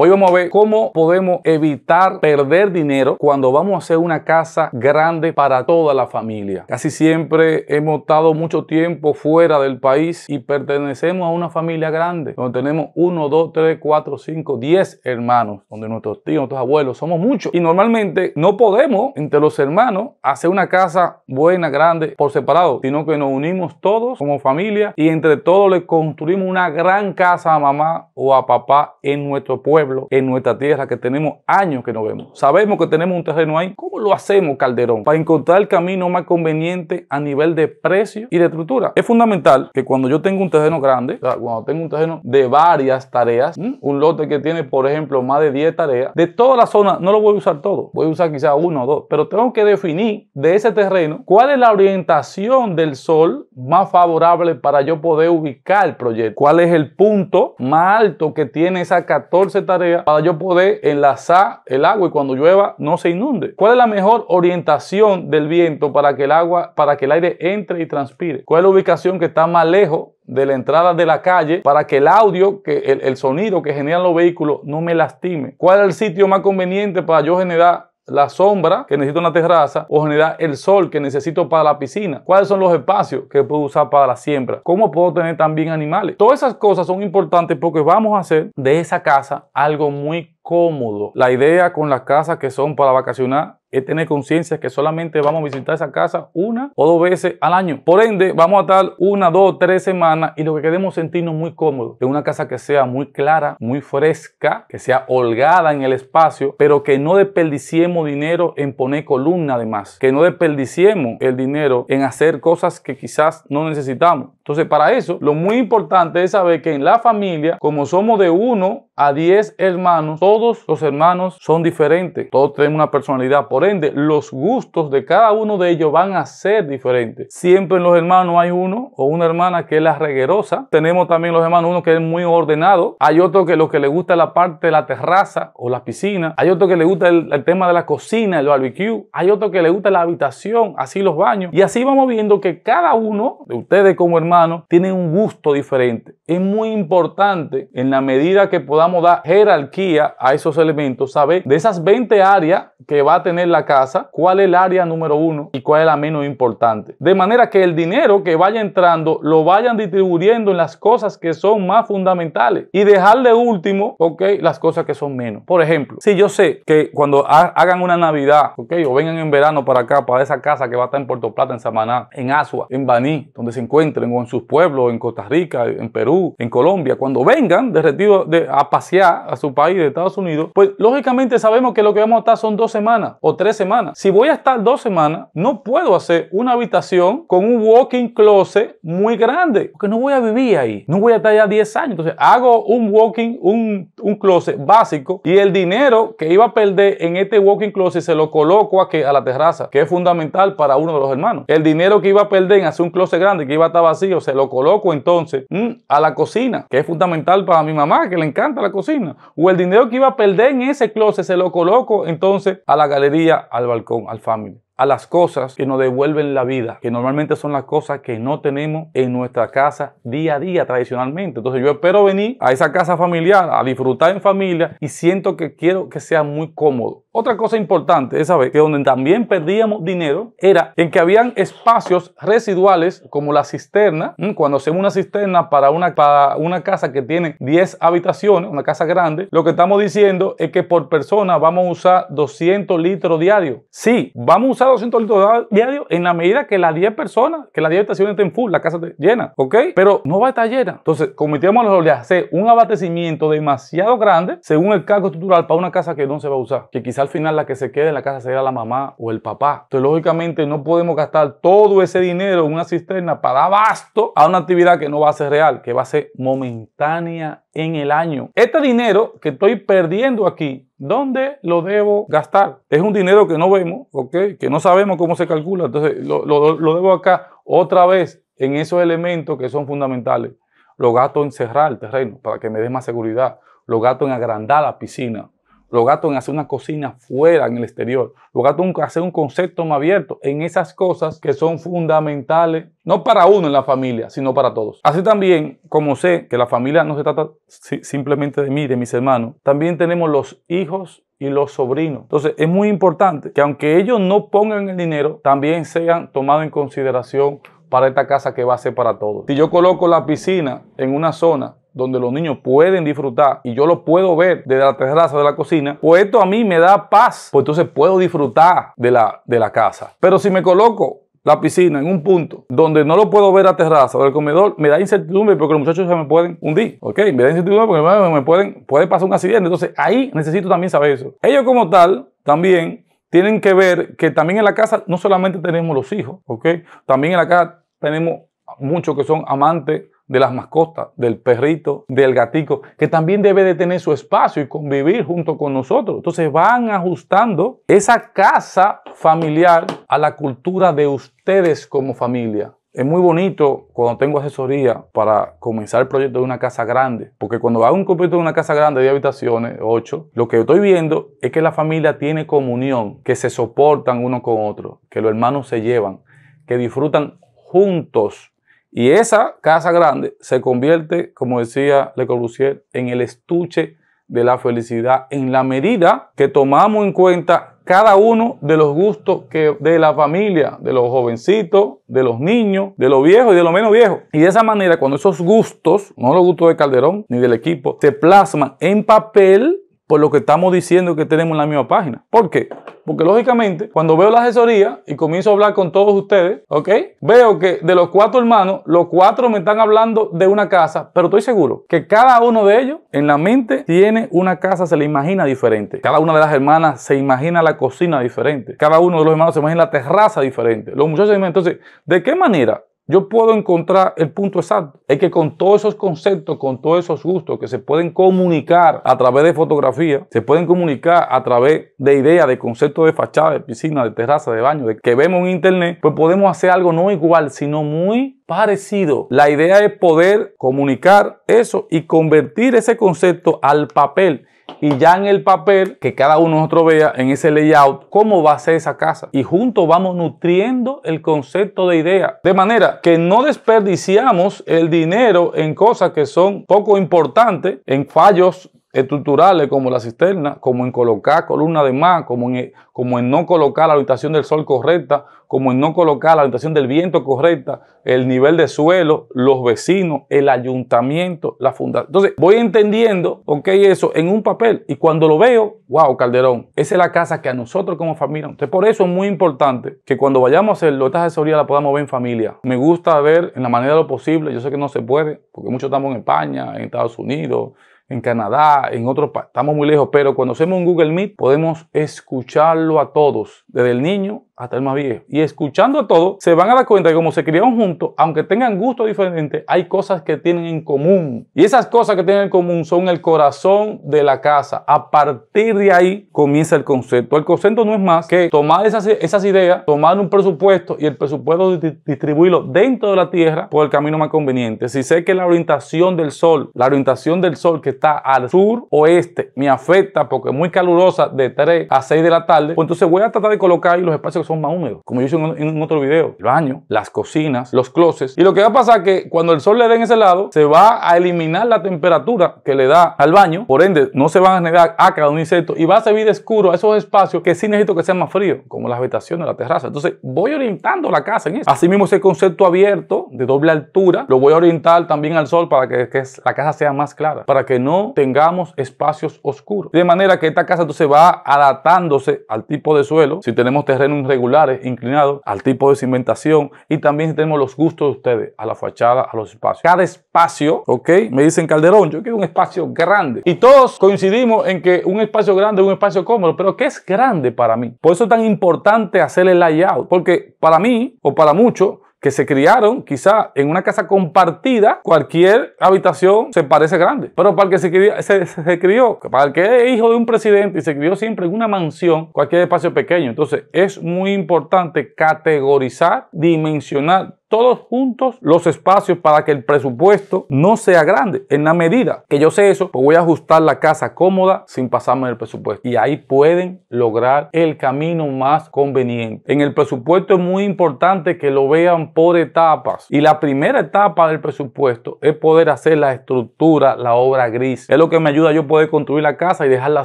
Hoy vamos a ver cómo podemos evitar perder dinero cuando vamos a hacer una casa grande para toda la familia. Casi siempre hemos estado mucho tiempo fuera del país y pertenecemos a una familia grande, donde tenemos uno, dos, tres, cuatro, cinco, diez hermanos, donde nuestros tíos, nuestros abuelos somos muchos. Y normalmente no podemos entre los hermanos hacer una casa buena, grande, por separado, sino que nos unimos todos como familia y entre todos le construimos una gran casa a mamá o a papá en nuestro pueblo en nuestra tierra, que tenemos años que no vemos. Sabemos que tenemos un terreno ahí. ¿Cómo lo hacemos, Calderón? Para encontrar el camino más conveniente a nivel de precio y de estructura. Es fundamental que cuando yo tengo un terreno grande, cuando tengo un terreno de varias tareas, un lote que tiene, por ejemplo, más de 10 tareas, de toda la zona no lo voy a usar todo. Voy a usar quizás uno o dos, pero tengo que definir de ese terreno cuál es la orientación del sol más favorable para yo poder ubicar el proyecto. ¿Cuál es el punto más alto que tiene esas 14 tareas? Para yo poder enlazar el agua y cuando llueva no se inunde. ¿Cuál es la mejor orientación del viento para que el agua, para que el aire entre y transpire? ¿Cuál es la ubicación que está más lejos de la entrada de la calle para que el audio, que el, el sonido que generan los vehículos no me lastime? ¿Cuál es el sitio más conveniente para yo generar la sombra que necesito una terraza o generar el sol que necesito para la piscina. ¿Cuáles son los espacios que puedo usar para la siembra? ¿Cómo puedo tener también animales? Todas esas cosas son importantes porque vamos a hacer de esa casa algo muy cómodo. La idea con las casas que son para vacacionar es tener conciencia que solamente vamos a visitar esa casa una o dos veces al año. Por ende, vamos a estar una, dos, tres semanas y lo que queremos sentirnos muy cómodos. Es una casa que sea muy clara, muy fresca, que sea holgada en el espacio, pero que no desperdiciemos dinero en poner columna además. Que no desperdiciemos el dinero en hacer cosas que quizás no necesitamos. Entonces, para eso, lo muy importante es saber que en la familia, como somos de uno a diez hermanos, todos los hermanos son diferentes. Todos tenemos una personalidad. Por ende, los gustos de cada uno de ellos van a ser diferentes. Siempre en los hermanos hay uno o una hermana que es la reguerosa. Tenemos también los hermanos uno que es muy ordenado. Hay otro que lo que le gusta la parte de la terraza o la piscina. Hay otro que le gusta el, el tema de la cocina, el barbecue. Hay otro que le gusta la habitación, así los baños. Y así vamos viendo que cada uno de ustedes como hermanos tienen un gusto diferente. Es muy importante en la medida que podamos dar jerarquía a esos elementos, saber de esas 20 áreas que va a tener la casa, cuál es el área número uno y cuál es la menos importante. De manera que el dinero que vaya entrando lo vayan distribuyendo en las cosas que son más fundamentales y dejar de último, ok, las cosas que son menos. Por ejemplo, si yo sé que cuando hagan una Navidad, ok, o vengan en verano para acá, para esa casa que va a estar en Puerto Plata, en Samaná, en Asua, en Baní, donde se encuentren, o en sus pueblos, en Costa Rica, en Perú, en Colombia, cuando vengan de retiro de, a pasear a su país de Estados Unidos, pues lógicamente sabemos que lo que vamos a estar son dos semanas o tres semanas. Si voy a estar dos semanas, no puedo hacer una habitación con un walking closet muy grande, porque no voy a vivir ahí, no voy a estar ya 10 años. Entonces hago un walking, un, un closet básico y el dinero que iba a perder en este walking closet se lo coloco aquí a la terraza, que es fundamental para uno de los hermanos. El dinero que iba a perder en hacer un closet grande, que iba a estar vacío, se lo coloco entonces mm, a la cocina, que es fundamental para mi mamá, que le encanta la cocina. O el dinero que iba a perder en ese closet se lo coloco entonces a la galería, al balcón, al family a las cosas que nos devuelven la vida, que normalmente son las cosas que no tenemos en nuestra casa día a día tradicionalmente. Entonces yo espero venir a esa casa familiar, a disfrutar en familia y siento que quiero que sea muy cómodo. Otra cosa importante es saber que donde también perdíamos dinero era en que habían espacios residuales como la cisterna. Cuando hacemos una cisterna para una, para una casa que tiene 10 habitaciones, una casa grande, lo que estamos diciendo es que por persona vamos a usar 200 litros diarios. Sí, vamos a usar 200 litros diarios en la medida que las 10 personas, que las 10 habitaciones estén full, la casa llena, ¿ok? Pero no va a estar llena. Entonces, cometíamos error de hacer un abastecimiento demasiado grande según el cargo estructural para una casa que no se va a usar, que quizá al final la que se quede en la casa será la mamá o el papá. Entonces, lógicamente, no podemos gastar todo ese dinero en una cisterna para dar abasto a una actividad que no va a ser real, que va a ser momentánea en el año. Este dinero que estoy perdiendo aquí, ¿dónde lo debo gastar? Es un dinero que no vemos, ¿ok? Que no sabemos cómo se calcula. Entonces, lo, lo debo acá otra vez en esos elementos que son fundamentales. Lo gasto en cerrar el terreno para que me dé más seguridad. Lo gasto en agrandar la piscina lo gasto en hacer una cocina fuera, en el exterior. Lo gasto en hacer un concepto más abierto en esas cosas que son fundamentales, no para uno en la familia, sino para todos. Así también, como sé que la familia no se trata simplemente de mí, de mis hermanos, también tenemos los hijos y los sobrinos. Entonces es muy importante que aunque ellos no pongan el dinero, también sean tomados en consideración para esta casa que va a ser para todos. Si yo coloco la piscina en una zona donde los niños pueden disfrutar y yo lo puedo ver desde la terraza de la cocina, pues esto a mí me da paz, pues entonces puedo disfrutar de la, de la casa. Pero si me coloco la piscina en un punto donde no lo puedo ver a terraza o el comedor, me da incertidumbre porque los muchachos se me pueden hundir, ¿ok? Me da incertidumbre porque me pueden, puede pasar un accidente. Entonces ahí necesito también saber eso. Ellos como tal también tienen que ver que también en la casa no solamente tenemos los hijos, ¿ok? También en la casa tenemos muchos que son amantes de las mascotas, del perrito, del gatico, que también debe de tener su espacio y convivir junto con nosotros. Entonces van ajustando esa casa familiar a la cultura de ustedes como familia. Es muy bonito cuando tengo asesoría para comenzar el proyecto de una casa grande, porque cuando hago un proyecto de una casa grande de habitaciones, 8, lo que estoy viendo es que la familia tiene comunión, que se soportan uno con otro, que los hermanos se llevan, que disfrutan juntos y esa casa grande se convierte, como decía Le Corbusier, en el estuche de la felicidad en la medida que tomamos en cuenta cada uno de los gustos que de la familia, de los jovencitos, de los niños, de los viejos y de los menos viejos. Y de esa manera, cuando esos gustos, no los gustos de Calderón ni del equipo, se plasman en papel, por lo que estamos diciendo que tenemos en la misma página. ¿Por qué? Porque lógicamente, cuando veo la asesoría y comienzo a hablar con todos ustedes, ¿ok? Veo que de los cuatro hermanos, los cuatro me están hablando de una casa, pero estoy seguro que cada uno de ellos en la mente tiene una casa, se le imagina diferente. Cada una de las hermanas se imagina la cocina diferente. Cada uno de los hermanos se imagina la terraza diferente. Los muchachos, entonces, ¿de qué manera yo puedo encontrar el punto exacto. Es que con todos esos conceptos, con todos esos gustos que se pueden comunicar a través de fotografía, se pueden comunicar a través de ideas, de conceptos de fachada, de piscina, de terraza, de baño, de que vemos en internet, pues podemos hacer algo no igual, sino muy parecido. La idea es poder comunicar eso y convertir ese concepto al papel y ya en el papel que cada uno de nosotros vea en ese layout cómo va a ser esa casa. Y juntos vamos nutriendo el concepto de idea. De manera que no desperdiciamos el dinero en cosas que son poco importantes en fallos estructurales como la cisterna, como en colocar columna de más, como en, como en no colocar la habitación del sol correcta, como en no colocar la habitación del viento correcta, el nivel de suelo, los vecinos, el ayuntamiento, la fundación. Entonces voy entendiendo, ok, eso en un papel y cuando lo veo, wow, Calderón, esa es la casa que a nosotros como familia. Entonces por eso es muy importante que cuando vayamos a hacerlo, esta asesoría la podamos ver en familia. Me gusta ver en la manera de lo posible, yo sé que no se puede, porque muchos estamos en España, en Estados Unidos, en Canadá, en otros países, estamos muy lejos, pero cuando hacemos un Google Meet podemos escucharlo a todos, desde el niño hasta el más viejo. Y escuchando a se van a dar cuenta que como se criaron juntos, aunque tengan gustos diferentes, hay cosas que tienen en común. Y esas cosas que tienen en común son el corazón de la casa. A partir de ahí comienza el concepto. El concepto no es más que tomar esas, esas ideas, tomar un presupuesto y el presupuesto distribuirlo dentro de la tierra por el camino más conveniente. Si sé que la orientación del sol, la orientación del sol que está al sur oeste me afecta porque es muy calurosa de 3 a 6 de la tarde, pues entonces voy a tratar de colocar ahí los espacios son más húmedos, como yo hice en, otro video. El baño, las cocinas, los closets. Y lo que va a pasar es que cuando el sol le dé en ese lado, se va a eliminar la temperatura que le da al baño. Por ende, no se van a generar ácaros ni insectos y va a servir de escuro a esos espacios que sí necesito que sean más fríos, como las habitaciones, la terraza. Entonces, voy orientando la casa en eso. Asimismo, ese concepto abierto de doble altura, lo voy a orientar también al sol para que, que la casa sea más clara, para que no tengamos espacios oscuros. De manera que esta casa entonces va adaptándose al tipo de suelo. Si tenemos terreno irregular, inclinados al tipo de cimentación y también tenemos los gustos de ustedes, a la fachada, a los espacios. Cada espacio, ok, me dicen Calderón, yo quiero un espacio grande. Y todos coincidimos en que un espacio grande es un espacio cómodo, pero ¿qué es grande para mí? Por eso es tan importante hacer el layout, porque para mí o para muchos, que se criaron quizá en una casa compartida, cualquier habitación se parece grande. Pero para el que se crió, se, crió, para el que es hijo de un presidente y se crió siempre en una mansión, cualquier espacio pequeño. Entonces es muy importante categorizar, dimensionar todos juntos los espacios para que el presupuesto no sea grande. En la medida que yo sé eso, pues voy a ajustar la casa cómoda sin pasarme del presupuesto. Y ahí pueden lograr el camino más conveniente. En el presupuesto es muy importante que lo vean por etapas. Y la primera etapa del presupuesto es poder hacer la estructura, la obra gris. Es lo que me ayuda yo poder construir la casa y dejarla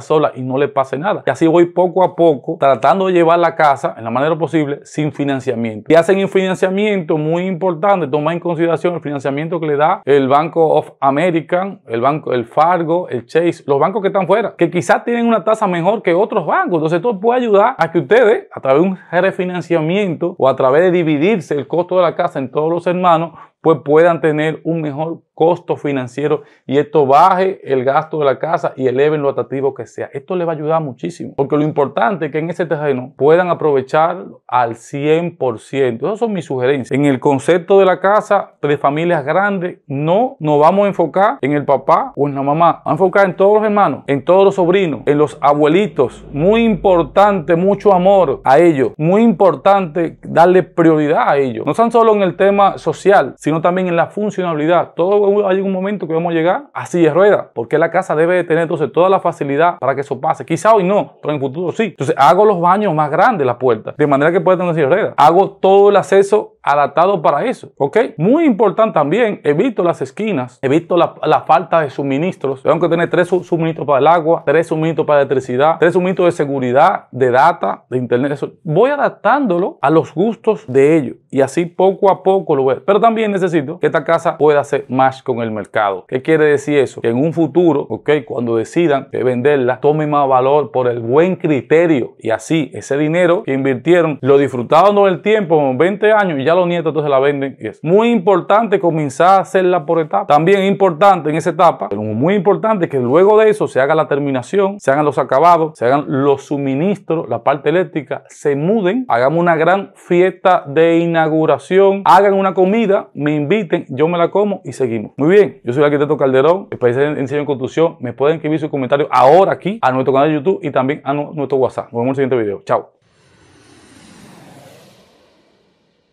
sola y no le pase nada. Y así voy poco a poco tratando de llevar la casa en la manera posible sin financiamiento. Y hacen un financiamiento muy importante, toma en consideración el financiamiento que le da el Banco of American, el Banco, el Fargo, el Chase, los bancos que están fuera, que quizás tienen una tasa mejor que otros bancos. Entonces esto puede ayudar a que ustedes, a través de un refinanciamiento o a través de dividirse el costo de la casa en todos los hermanos, pues puedan tener un mejor costo financiero y esto baje el gasto de la casa y eleven lo atractivo que sea. Esto le va a ayudar muchísimo, porque lo importante es que en ese terreno puedan aprovechar al 100%. Esas son mis sugerencias. En el concepto de la casa de familias grandes, no nos vamos a enfocar en el papá o en la mamá, vamos a enfocar en todos los hermanos, en todos los sobrinos, en los abuelitos. Muy importante, mucho amor a ellos. Muy importante darle prioridad a ellos. No tan solo en el tema social, sino también en la funcionalidad. Todo hay un momento que vamos a llegar así de rueda, porque la casa debe de tener entonces toda la facilidad para que eso pase. Quizá hoy no, pero en el futuro sí. Entonces hago los baños más grandes, la puerta, de manera que pueda tener silla de ruedas. Hago todo el acceso adaptado para eso, ¿ok? Muy importante también, evito las esquinas, evito la, la falta de suministros. Tengo que tener tres suministros para el agua, tres suministros para electricidad, tres suministros de seguridad, de data, de internet. Eso. Voy adaptándolo a los gustos de ellos y así poco a poco lo voy. Pero también necesito que esta casa pueda hacer más con el mercado. ¿Qué quiere decir eso? Que en un futuro, ¿ok? Cuando decidan venderla, tome más valor por el buen criterio y así ese dinero que invirtieron lo disfrutaron el tiempo, 20 años y ya los nietos entonces la venden. Y es muy importante comenzar a hacerla por etapas. También es importante en esa etapa, pero muy importante que luego de eso se haga la terminación, se hagan los acabados, se hagan los suministros, la parte eléctrica, se muden, hagamos una gran fiesta de inauguración, hagan una comida, me inviten, yo me la como y seguimos. Muy bien, yo soy el arquitecto Calderón, especialista en diseño en construcción. Me pueden escribir sus comentarios ahora aquí a nuestro canal de YouTube y también a nuestro WhatsApp. Nos vemos en el siguiente video. Chao.